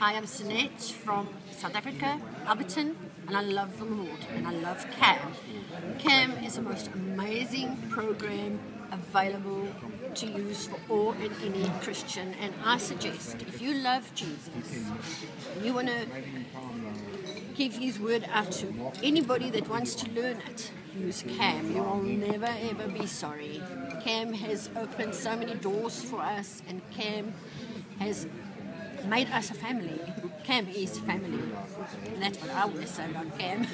Hi, I'm Sinette from South Africa, Alberton, and I love the Lord and I love KAM. KAM is the most amazing program available to use for all and any Christian. And I suggest if you love Jesus and you want to give his word out to anybody that wants to learn it, use KAM. You will never ever be sorry. KAM has opened so many doors for us, and KAM has made us a family. KAM is family. And that's what I always say about KAM.